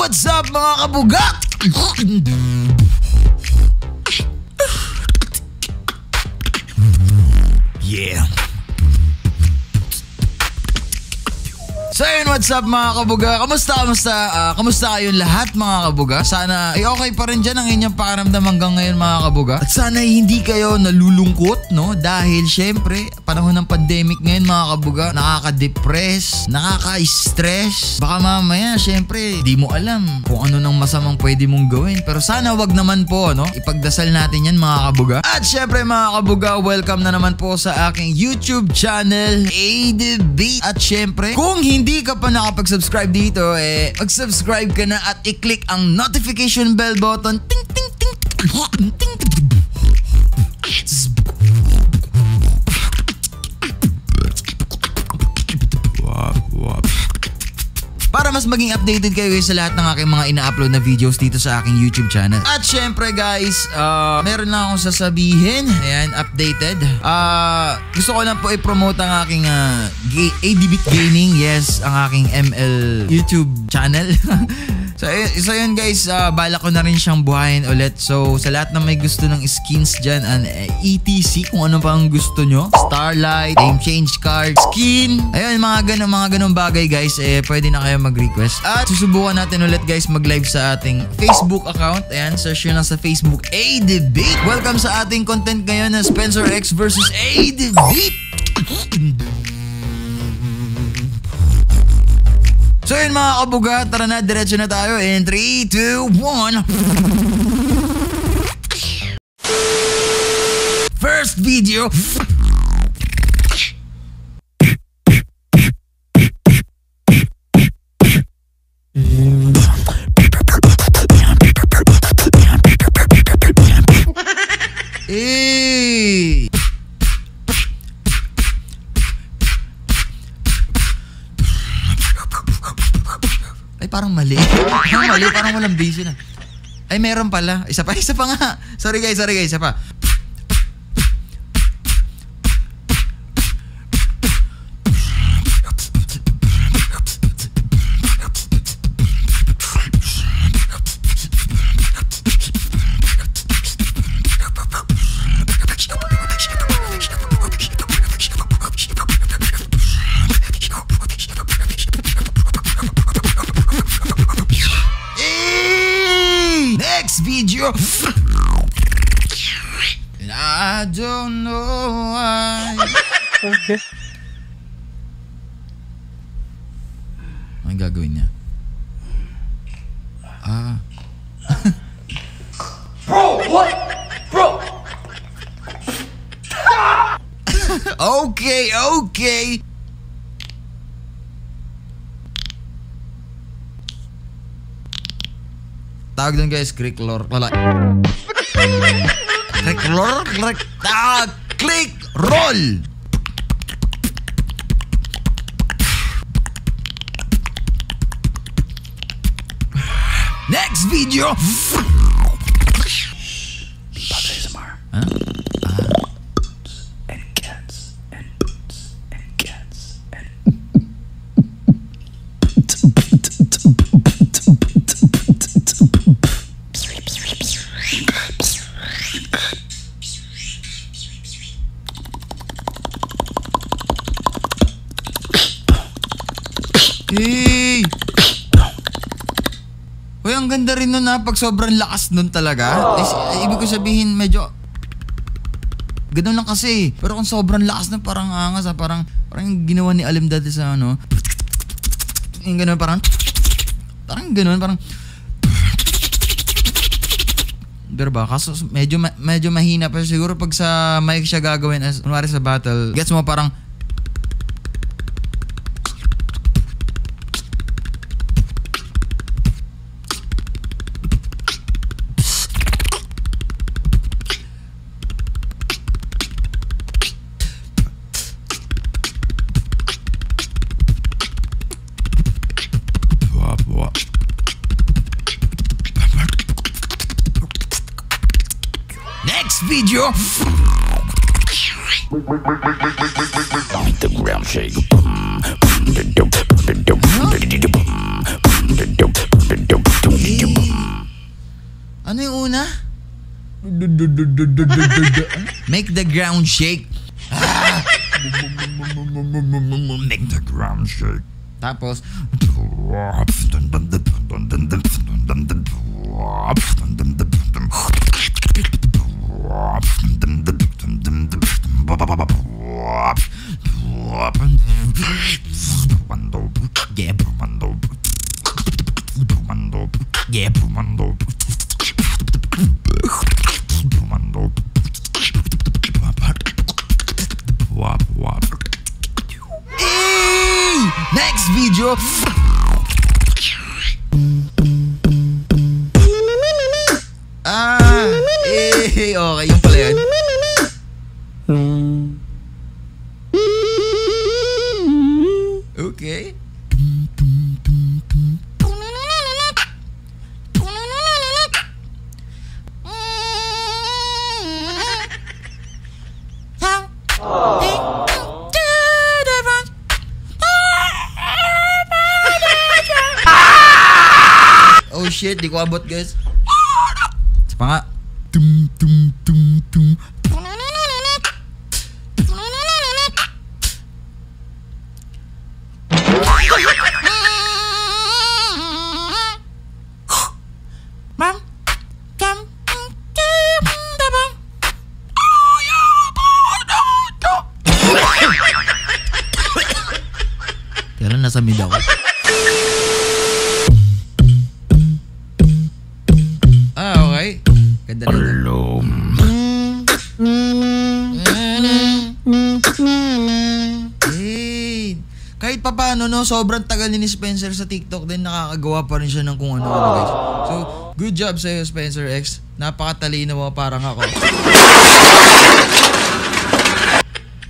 what's up mga kabuga? Yeah. So yun, what's up mga kabuga? Kamusta, kamusta? Ah, kamusta kayong lahat mga kabuga? Sana ay okay pa rin dyan ang inyong pakaramdam hanggang ngayon mga kabuga. At sana ay hindi kayo nalulungkot, no? Dahil syempre, panahon ng pandemic ngayon mga kabuga, nakaka-depress, nakaka-stress. Baka mamaya, syempre, di mo alam kung ano nang masamang pwede mong gawin. Pero sana wag naman po, no? Ipagdasal natin yan mga kabuga. At syempre mga kabuga, welcome na naman po sa aking YouTube channel, A The Beat. At syempre, kung hindi ka pa nakapag-subscribe dito, eh, mag-subscribe ka na at i-click ang notification bell button. Ting, ting, ting, ting, ting, ting. Para mas maging updated kayo sa lahat ng aking mga ina-upload na videos dito sa aking YouTube channel. At syempre guys, uh, meron lang akong sasabihin. Ayan, updated. Uh, gusto ko lang po i-promote ang aking uh, ga- ADBit Gaming. Yes, ang aking ML YouTube channel. So, eh, so yun guys, uh, bala ko na rin siyang buhayin ulit. So, sa lahat na may gusto ng skins dyan, uh, ETC, kung ano pa ang gusto nyo, Starlight, Game Change Card, Skin, ayun, mga ganun, mga ganun bagay guys, eh, pwede na kayo mag-request. At susubukan natin ulit guys mag-live sa ating Facebook account. Ayan, search nyo lang sa Facebook, A Debate. Welcome sa ating content ngayon na Spencer X versus A Debate. So yun mga kabuga, tara na, diretso na tayo in 3, 2, 1. First video. Ay, parang mali. Parang mali, parang walang busy na. Ay, meron pala. Isa pa, isa pa nga. Sorry guys, sorry guys, isa pa. Ano gagawin niya? Ah. Bro, what? Bro! Okay, okay. Tawag doon guys, click lore. Wala. click lore, click, ah, click roll. Next video. Huh? Rin nun ha, pag sobrang lakas nun talaga. Eh, eh, ibig ko sabihin, medyo... Ganun lang kasi. Pero kung sobrang lakas na parang angas ha, parang, parang yung ginawa ni Alim dati sa ano. Yung ganun, parang... Parang ganun, parang... Pero ba, kaso medyo, medyo mahina pa siguro pag sa mic siya gagawin as kunwari sa battle. Gets mo parang Video. The ground shake. Ano yung una? Make the ground shake. Make the ground shake. Tapos, Ah! Eh, okay. Yung pala yan. Okay. Oh shit, di ko abot guys. Isa pa nga. Tum, tum, tum, tum. Kaya kahit pa no, sobrang tagal ni Spencer sa TikTok din, nakakagawa pa rin siya ng kung ano-ano, guys. So, good job sa'yo, Spencer X. Napakatalino mo, parang ako.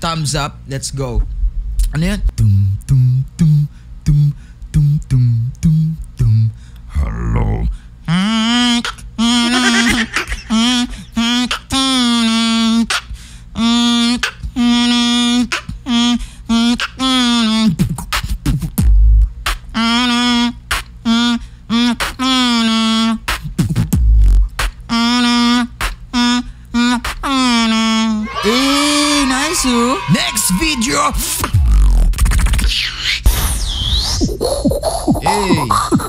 Thumbs up, let's go. Ano yan? Tum, tum, tum, 哎。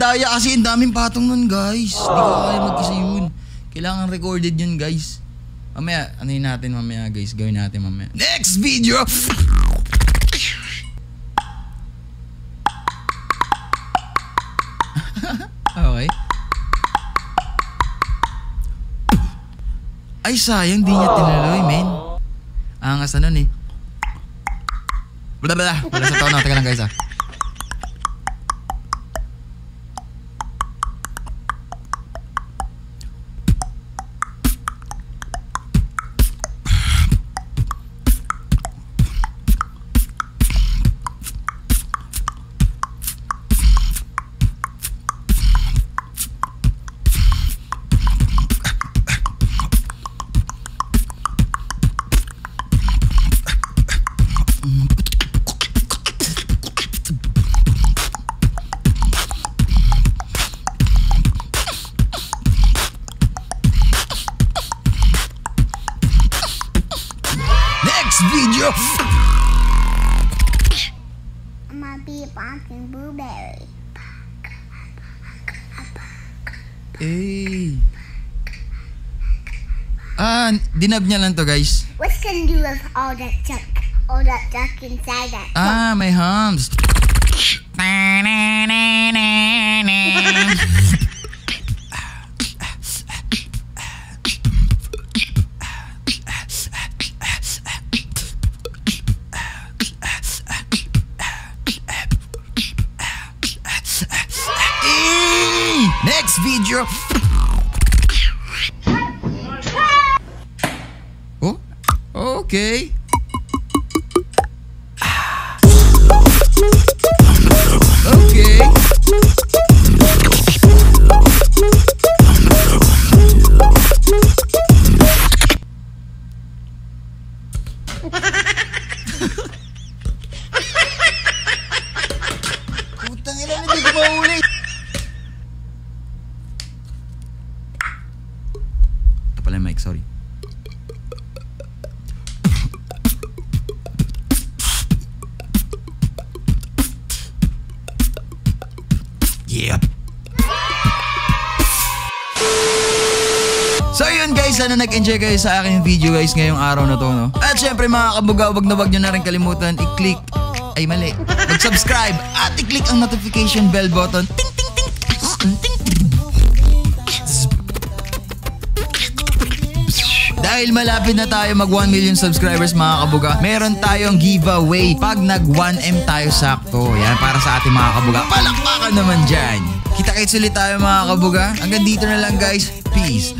Daya kasi ang daming patong nun, guys. Hindi ko kaya mag-isa yun. Kailangan recorded yun, guys. Mamaya, ano yun natin mamaya, guys. Gawin natin mamaya. Next video! okay. Ay, sayang, di niya tinuloy, men. Angas na nun eh. Bla bla, wala sa taon na. Teka lang guys ah. Eh. Ah, dinab niya lang to guys. What can do with all that junk? All that junk inside that. Ah, may hums. Next video. Oh, okay. Okay. So yun guys, sana nag-enjoy kayo sa aking video guys ngayong araw na to no. At syempre mga kabuga, wag na wag nyo na rin kalimutan i-click ay mali. Mag-subscribe at i-click ang notification bell button. Ting ting ting. Ting ting. Dahil malapit na tayo mag 1 million subscribers mga kabuga, meron tayong giveaway pag nag 1M tayo sakto. Yan para sa ating mga kabuga. Palakpakan naman dyan. Kita-kits ulit tayo mga kabuga. Hanggang dito na lang guys. Peace.